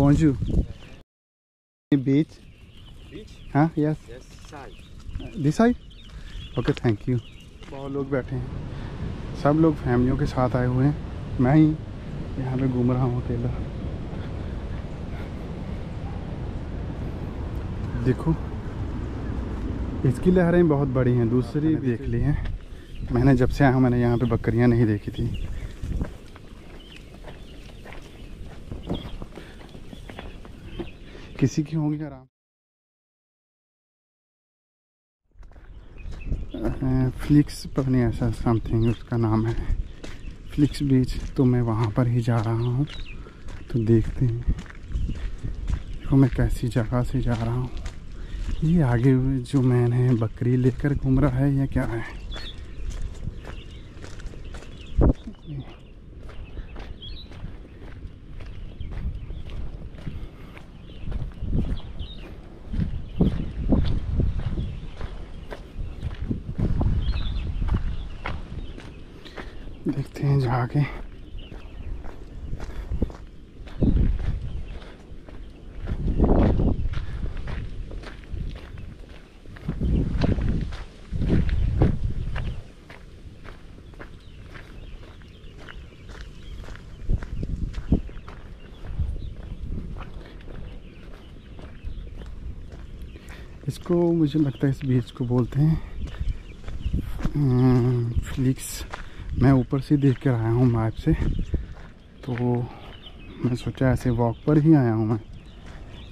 Bonjour. Beach? Beach? हाँ yes Yes, side. This side okay thank you बहुत लोग बैठे हैं। सब लोग फैमिलियों के साथ आए हुए हैं। मैं ही यहाँ पे घूम रहा हूँ अकेला। देखो इसकी लहरें बहुत बड़ी हैं। दूसरी देख ली हैं। मैंने जब से आया हूँ मैंने यहाँ पे बकरियाँ नहीं देखी थी। किसी की होंगी आराम। फ्लिक्स पता नहीं, ऐसा समथिंग उसका नाम है। फ्लिक्स बीच तो मैं वहाँ पर ही जा रहा हूँ। तो देखते हैं। देखो मैं कैसी जगह से जा रहा हूँ। ये आगे जो मैन है बकरी लेकर घूम रहा है, या क्या है? देखते हैं जाके इसको मुझे लगता है इस बीच को बोलते हैं फ्लिक्स। मैं ऊपर से देख कर आया हूँ मैप से। तो मैं सोचा ऐसे वॉक पर ही आया हूँ मैं।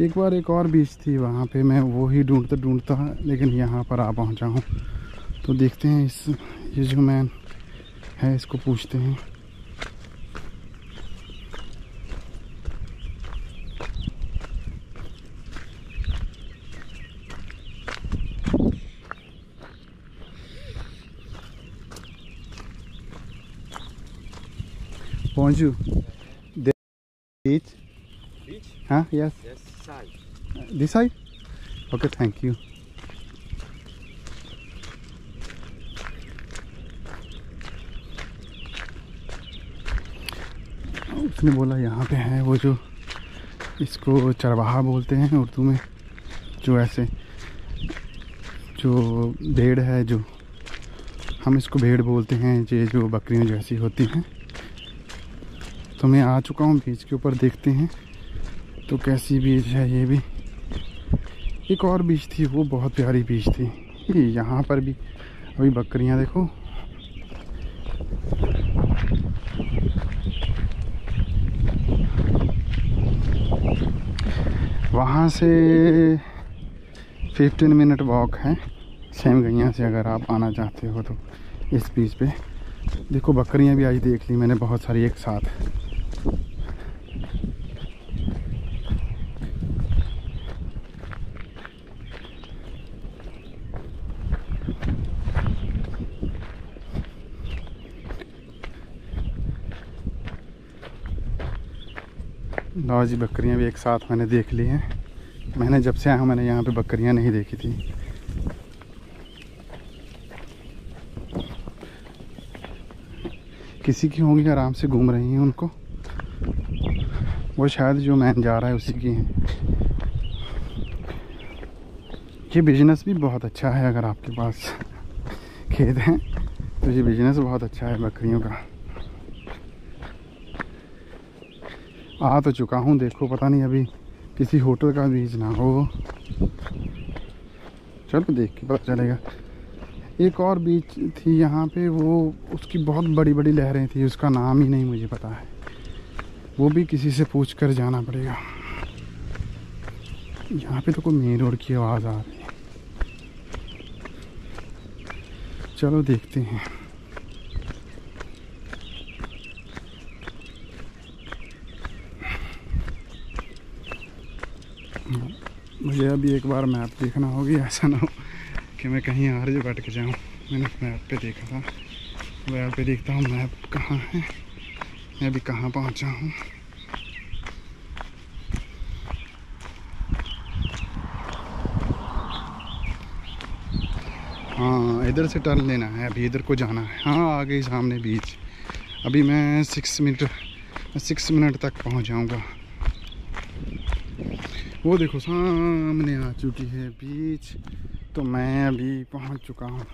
एक बार एक और बीच थी वहाँ पे, मैं वो ही ढूंढता ढूंढता, लेकिन यहाँ पर आ पहुँचा हूँ। तो देखते हैं इस, ये जो मैन है, इसको पूछते हैं। Bonjour. The beach? Beach? Huh? Yes. Yes, side. This side? Okay, thank you. उसने बोला यहाँ पे है वो जो इसको चरवाहा बोलते हैं उर्दू में जो ऐसे जो भेड़ है जो हम इसको भेड़ बोलते हैं ये जो बकरियाँ जैसी होती हैं तो मैं आ चुका हूँ, बीच के ऊपर देखते हैं तो कैसी बीच है ये भी। एक और बीच थी, वो बहुत प्यारी बीच थी। यहाँ पर भी अभी बकरियाँ देखो। वहाँ से 15 मिनट वॉक है सेम गैया से अगर आप आना चाहते हो तो इस बीच पे। देखो, बकरियाँ भी आज देख ली मैंने बहुत सारी एक साथ। लो जी बकरियाँ भी एक साथ मैंने देख ली हैं। मैंने जब से आया मैंने यहाँ पे बकरियाँ नहीं देखी थी। किसी की होंगी आराम से घूम रही हैं उनको। वो शायद जो मैन जा रहा है उसी की हैं। ये बिज़नेस भी बहुत अच्छा है अगर आपके पास खेत हैं तो ये बिज़नेस बहुत अच्छा है बकरियों का। आ तो चुका हूँ, देखो, पता नहीं अभी किसी होटल का बीज ना हो। चलो देख के पता चलेगा। एक और बीच थी यहाँ पे, वो उसकी बहुत बड़ी बड़ी लहरें थी, उसका नाम ही नहीं मुझे पता है। वो भी किसी से पूछ कर जाना पड़ेगा। यहाँ पे तो कोई मेन रोड की आवाज़ आ रही है। चलो देखते हैं। मुझे अभी एक बार मैप देखना होगी ऐसा ना हो कि मैं कहीं और जो के जाऊँ। मैंने मैप पे देखा था। मैप पे देखता हूँ मैप कहाँ है। मैं अभी कहाँ पहुँचा हूँ। हाँ इधर से टर्न लेना है, अभी इधर को जाना है। हाँ आ गई सामने बीच अभी मैं सिक्स मिनट सिक्स मिनट तक पहुँच जाऊँगा। वो देखो सामने आ चुकी है बीच। तो मैं अभी पहुँच चुका हूँ।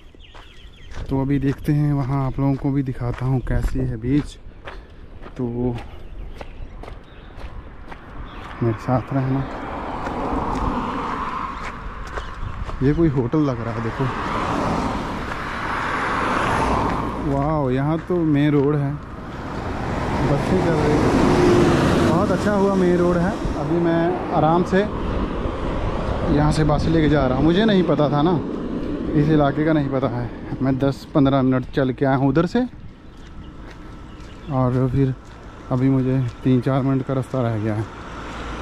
तो अभी देखते हैं, वहाँ आप लोगों को भी दिखाता हूँ कैसी है बीच। तो मेरे साथ रहना। ये कोई होटल लग रहा है, देखो। वाह यहाँ तो मेन रोड है। बसें चल रही है। बहुत अच्छा हुआ, मेन रोड है। अभी मैं आराम से यहाँ से बासी लेके जा रहा हूँ। मुझे नहीं पता था ना। इस इलाके का नहीं पता है। मैं 10-15 मिनट चल के आया हूँ उधर से। और फिर अभी मुझे तीन चार मिनट का रास्ता रह गया है।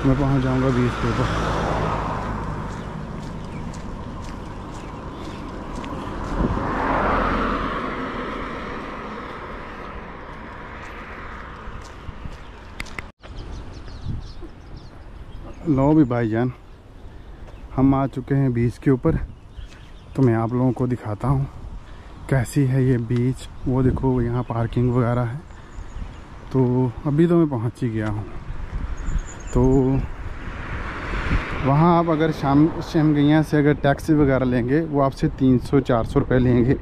मैं पहुँच जाऊँगा बीस के लो भी भाईजान। हम आ चुके हैं बीच के ऊपर। तो मैं आप लोगों को दिखाता हूँ कैसी है ये बीच। वो देखो, यहाँ पार्किंग वगैरह है। तो अभी तो मैं पहुँच ही गया हूँ। तो वहाँ आप अगर शाम शाम गैया से अगर टैक्सी वगैरह लेंगे, वो आपसे तीन सौ, चार सौ रुपये लेंगे।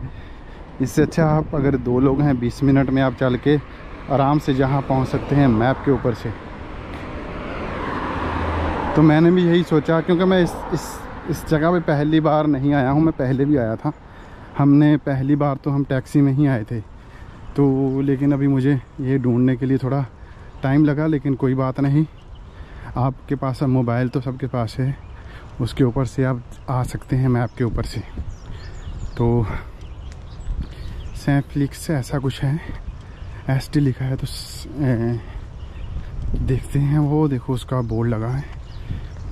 इससे अच्छा आप अगर दो लोग हैं, बीस मिनट में आप चल के आराम से जहाँ पहुँच सकते हैं मैप के ऊपर से। तो मैंने भी यही सोचा, क्योंकि मैं इस इस इस जगह पे पहली बार नहीं आया हूँ, मैं पहले भी आया था। हमने पहली बार तो हम टैक्सी में ही आए थे। तो लेकिन अभी मुझे ये ढूँढने के लिए थोड़ा टाइम लगा, लेकिन कोई बात नहीं। आपके पास अब मोबाइल तो सबके पास है। उसके ऊपर से आप आ सकते हैं मैप के ऊपर से। तो सैफ्लिक्स ऐसा कुछ है। एस टी लिखा है तो देखते हैं वो, देखो उसका बोर्ड लगा है।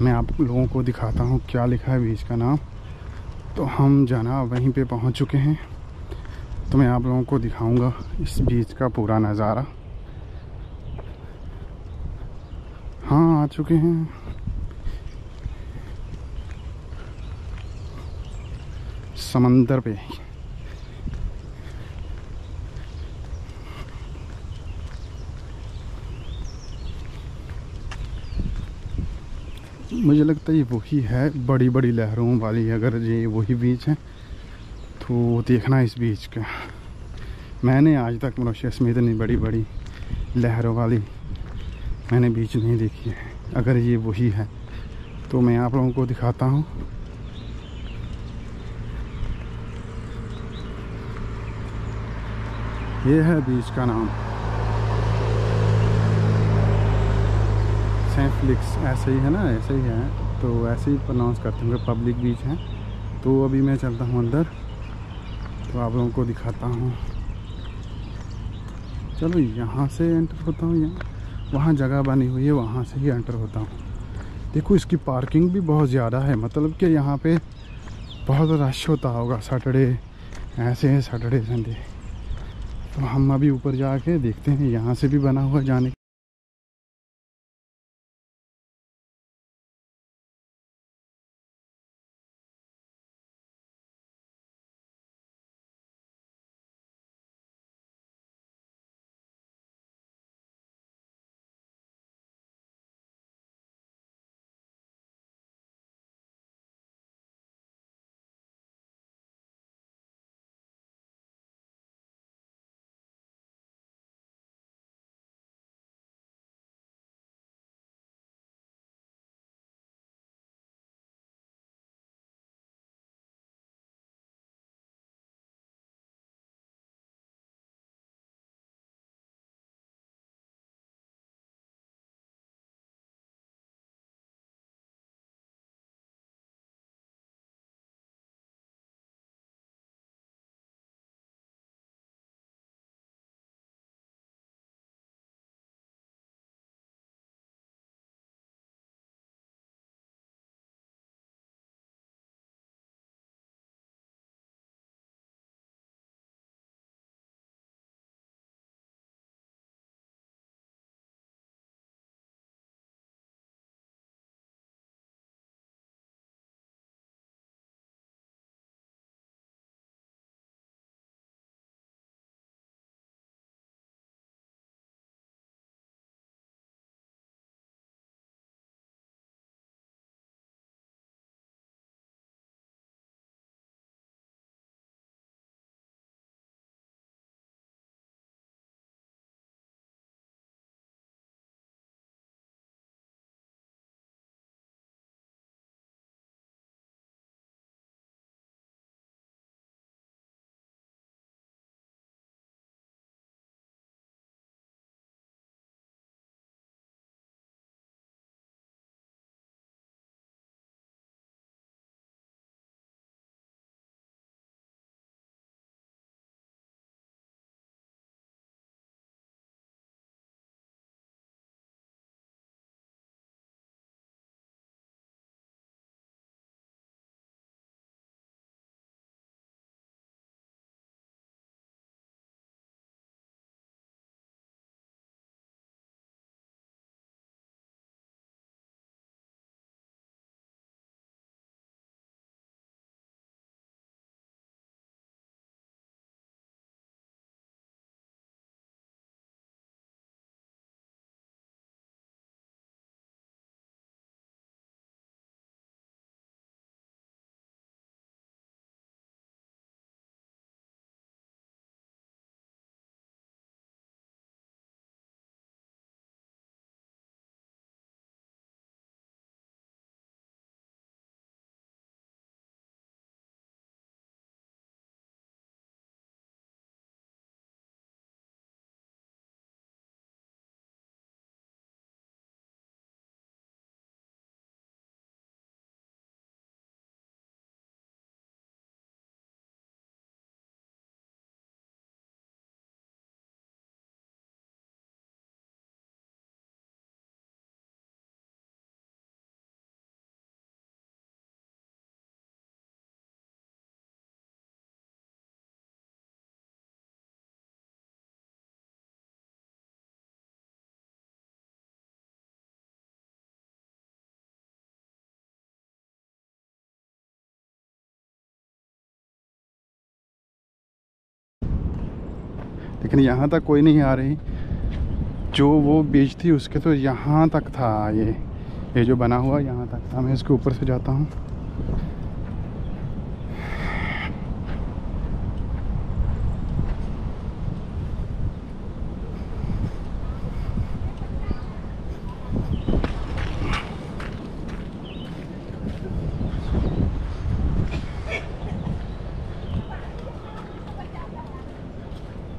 मैं आप लोगों को दिखाता हूँ क्या लिखा है बीच का नाम। तो हम जाना वहीं पे पहुँच चुके हैं। तो मैं आप लोगों को दिखाऊँगा इस बीच का पूरा नज़ारा। हाँ आ चुके हैं। समंदर पे। मुझे लगता है ये वही है बड़ी बड़ी लहरों वाली अगर ये वही बीच है तो देखना इस बीच का। मैंने आज तक मॉरिशस में इतनी बड़ी बड़ी लहरों वाली मैंने बीच नहीं देखी है। अगर ये वही है तो मैं आप लोगों को दिखाता हूँ। ये है बीच का नाम। सेंट फ्लिक्स ऐसे ही है ना, ऐसे ही है तो ऐसे ही प्रनाउंस करते हैं पब्लिक बीच है। तो अभी मैं चलता हूँ अंदर तो आप लोगों को दिखाता हूँ। चलो, यहाँ से एंटर होता हूँ यहाँ। वहाँ जगह बनी हुई है, वहाँ से ही एंटर होता हूँ। देखो, इसकी पार्किंग भी बहुत ज़्यादा है मतलब कि यहाँ पे बहुत रश होता होगा सैटरडे ऐसे है सैटरडे संडे तो हम अभी ऊपर जाके देखते हैं, यहाँ से भी बना हुआ जाने लेकिन यहाँ तक कोई नहीं आ रही। जो वो बीज थी उसके तो यहाँ तक था ये। ये जो बना हुआ यहाँ तक था। मैं इसके ऊपर से जाता हूँ।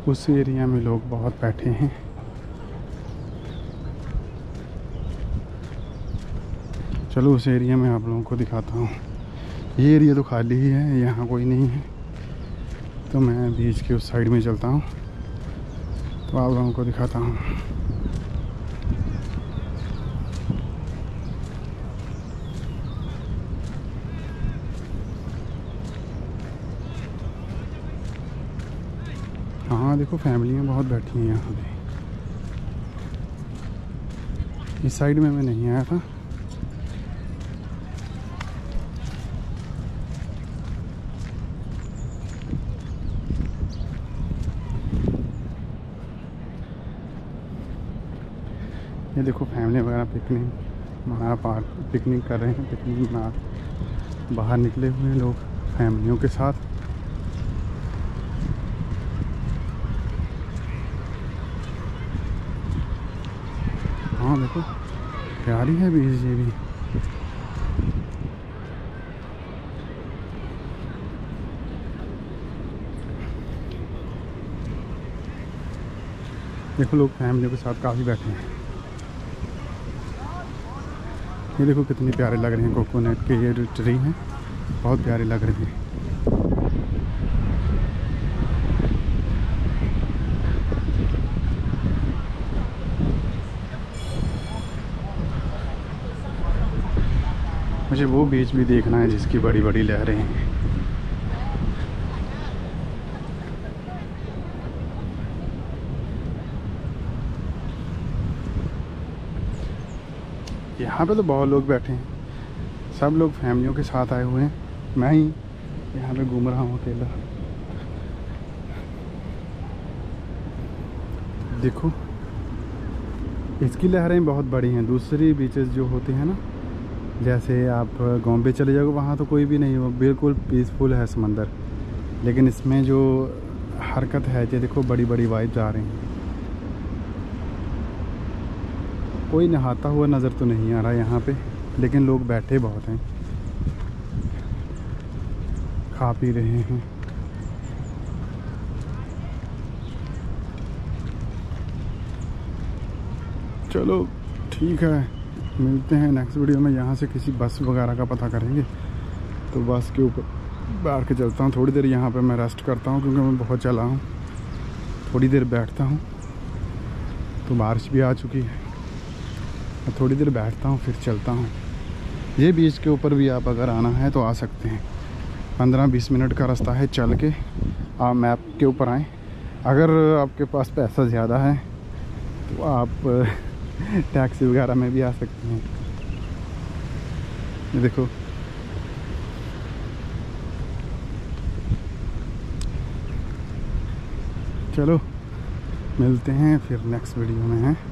उस एरिया में लोग बहुत बैठे हैं। चलो उस एरिया में आप लोगों को दिखाता हूँ। ये एरिया तो खाली ही है, यहाँ कोई नहीं है। तो मैं बीच के उस साइड में चलता हूँ। तो आप लोगों को दिखाता हूँ हाँ देखो, फैमिलियाँ बहुत बैठी हैं यहाँ पे। इस साइड में मैं नहीं आया था। ये देखो, फैमिली वगैरह पिकनिक हमारा पार्क पिकनिक कर रहे हैं पिकनिक बना बाहर निकले हुए हैं लोग, फैमिलियों के साथ। हाँ देखो। प्यारी है बीज ये भी। देखो, लोग फैमिलियों के साथ काफ़ी बैठे हैं। ये देखो, कितने प्यारे लग रहे हैं, कोकोनट के ये ट्री हैं, बहुत प्यारे लग रहे हैं। मुझे वो बीच भी देखना है जिसकी बड़ी बड़ी लहरें हैं। यहाँ पे तो बहुत लोग बैठे हैं। सब लोग फैमिलियों के साथ आए हुए हैं। मैं ही यहाँ पे घूम रहा हूँ अकेला। देखो, इसकी लहरें बहुत बड़ी हैं। दूसरी बीचेस जो होते हैं ना जैसे आप पे चले जाओगे, वहाँ तो कोई भी नहीं हो। बिल्कुल पीसफुल है समंदर। लेकिन इसमें जो हरकत है, ये देखो बड़ी बड़ी वाइब्स आ रही हैं। कोई नहाता हुआ नज़र तो नहीं आ रहा यहाँ पे, लेकिन लोग बैठे बहुत हैं। खा पी रहे हैं। चलो, ठीक है। मिलते हैं नेक्स्ट वीडियो में। यहाँ से किसी बस वगैरह का पता करेंगे। तो बस के ऊपर बैठ के चलता हूँ। थोड़ी देर यहाँ पे मैं रेस्ट करता हूँ, क्योंकि मैं बहुत चला हूँ। थोड़ी देर बैठता हूँ। तो बारिश भी आ चुकी है। मैं थोड़ी देर बैठता हूँ, फिर चलता हूँ। ये बीच के ऊपर भी आप अगर आना है तो आ सकते हैं। पंद्रह बीस मिनट का रास्ता है चल के। आप मैप के ऊपर आएँ। अगर आपके पास पैसा ज़्यादा है तो आप टैक्सी वगैरह में भी आ सकते हैं। देखो। चलो, मिलते हैं फिर नेक्स्ट वीडियो में, हैं?